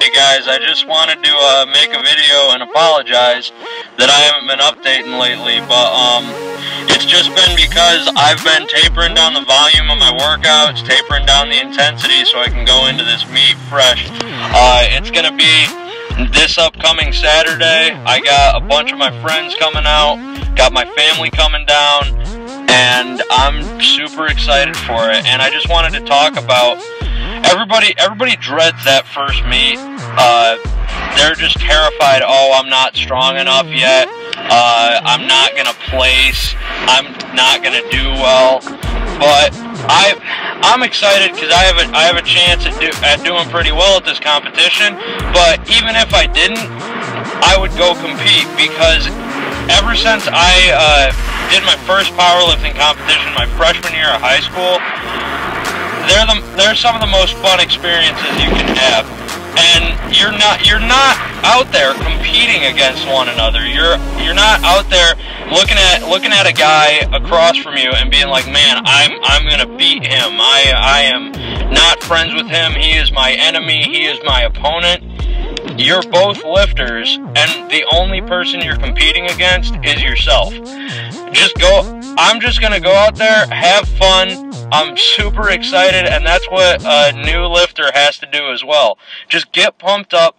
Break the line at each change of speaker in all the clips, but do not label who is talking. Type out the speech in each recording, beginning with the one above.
Hey guys, I just wanted to uh, make a video and apologize that I haven't been updating lately, but um, it's just been because I've been tapering down the volume of my workouts, tapering down the intensity so I can go into this meet fresh. Uh, it's gonna be this upcoming Saturday. I got a bunch of my friends coming out, got my family coming down, and I'm super excited for it. And I just wanted to talk about everybody everybody dreads that first meet. Uh, they're just terrified. Oh, I'm not strong enough yet. Uh, I'm not gonna place. I'm not gonna do well. But I I'm excited because I have a I have a chance at, do, at doing pretty well at this competition. But even if I didn't, I would go compete because ever since I uh, did my first powerlifting competition my freshman year of high school, they're the they're some of the most fun experiences you can have. And you're not you're not out there competing against one another. You're you're not out there looking at looking at a guy across from you and being like, "Man, I'm I'm going to beat him. I I am not friends with him. He is my enemy. He is my opponent." You're both lifters, and the only person you're competing against is yourself. Just go. I'm just gonna go out there, have fun, I'm super excited, and that's what a new lifter has to do as well. Just get pumped up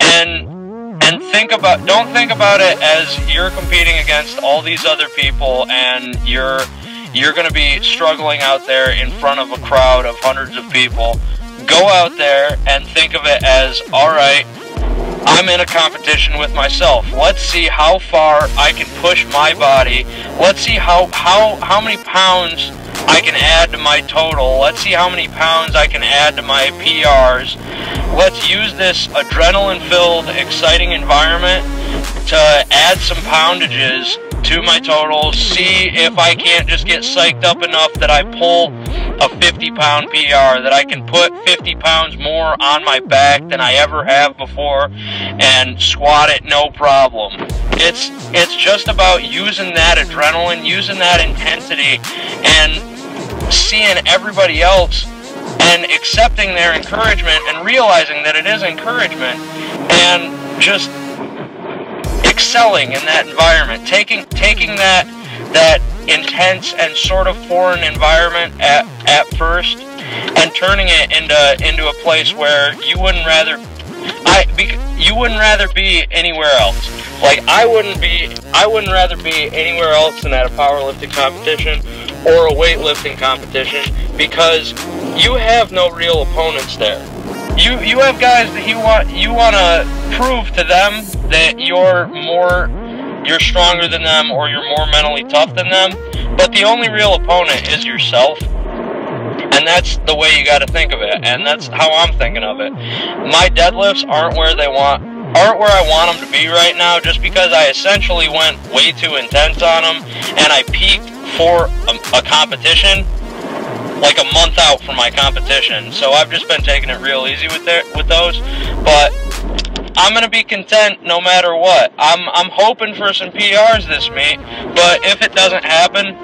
and and think about don't think about it as you're competing against all these other people and you're you're going to be struggling out there in front of a crowd of hundreds of people. Go out there and think of it as all right, I'm in a competition with myself. Let's see how far I can push my body. Let's see how how how many pounds I can add to my total. Let's see how many pounds I can add to my PRs. Let's use this adrenaline-filled, exciting environment to add some poundages to my total, see if I can't just get psyched up enough that I pull a 50 pound PR, that I can put 50 pounds more on my back than I ever have before and squat it no problem. It's, it's just about using that adrenaline, using that intensity, and seeing everybody else and accepting their encouragement and realizing that it is encouragement and just excelling in that environment taking taking that that intense and sort of foreign environment at, at first and turning it into into a place where you wouldn't rather I you wouldn't rather be anywhere else. Like I wouldn't be I wouldn't rather be anywhere else than at a powerlifting competition or a weightlifting competition because you have no real opponents there. You you have guys that you want you want to prove to them that you're more you're stronger than them or you're more mentally tough than them, but the only real opponent is yourself. And that's the way you got to think of it, and that's how I'm thinking of it. My deadlifts aren't where they want aren't where I want them to be right now just because I essentially went way too intense on them and I peaked for a, a competition like a month out from my competition. So I've just been taking it real easy with there with those. But I'm gonna be content no matter what. I'm I'm hoping for some PRs this meet, but if it doesn't happen,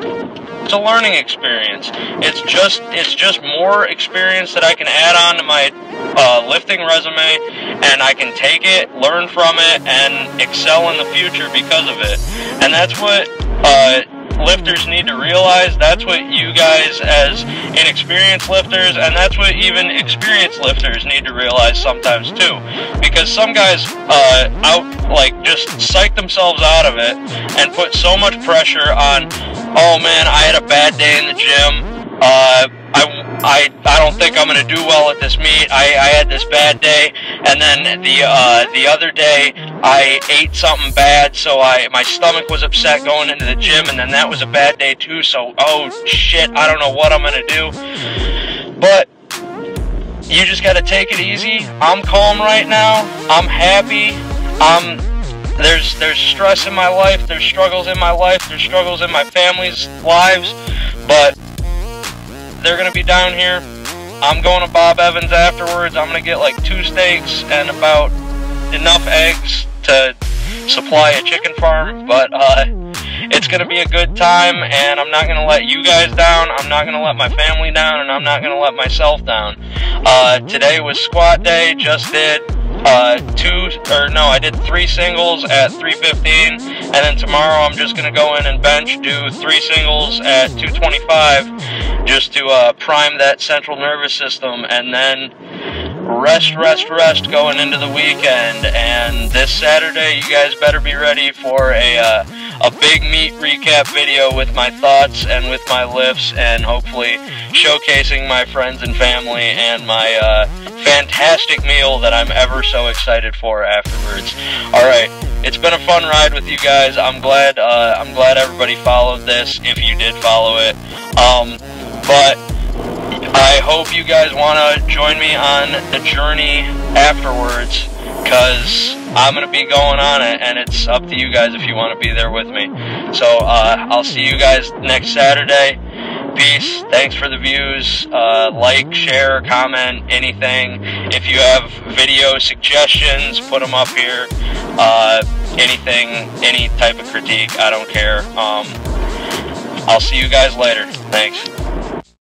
it's a learning experience. It's just it's just more experience that I can add on to my uh, lifting resume, and I can take it, learn from it, and excel in the future because of it. And that's what. Uh, lifters need to realize. That's what you guys, as inexperienced lifters, and that's what even experienced lifters need to realize sometimes too. Because some guys uh, out like just psych themselves out of it and put so much pressure on. Oh man, I had a bad day in the gym. Uh, I, I, I don't think I'm going to do well at this meet. I, I had this bad day, and then the uh, the other day I ate something bad, so I my stomach was upset going into the gym, and then that was a bad day too. So oh shit, I don't know what I'm going to do. But you just got to take it easy. I'm calm right now. I'm happy. I'm there's there's stress in my life. There's struggles in my life. There's struggles in my family's lives, but they're going to be down here. I'm going to Bob Evans afterwards. I'm going to get like two steaks and about enough eggs to supply a chicken farm. But uh, it's going to be a good time, and I'm not going to let you guys down. I'm not going to let my family down, and I'm not going to let myself down. Uh, today was squat day. Just did uh, two or no, I did three singles at 315, and then tomorrow I'm just gonna go in and bench do three singles at 225, just to uh, prime that central nervous system, and then rest, rest, rest going into the weekend. And this Saturday, you guys better be ready for a uh, a big meet recap video with my thoughts and with my lifts, and hopefully showcasing my friends and family and my uh, fantastic meal that I'm ever so excited for afterwards. All right. It's been a fun ride with you guys. I'm glad. Uh, I'm glad everybody followed this. If you did follow it, um, but I hope you guys want to join me on the journey afterwards because I'm going to be going on it and it's up to you guys if you want to be there with me. So uh, I'll see you guys next Saturday. Peace. Thanks for the views. Uh, like, share, comment, anything. If you have video suggestions, put them up here. Uh, anything, any type of critique, I don't care. Um, I'll see you guys later. Thanks.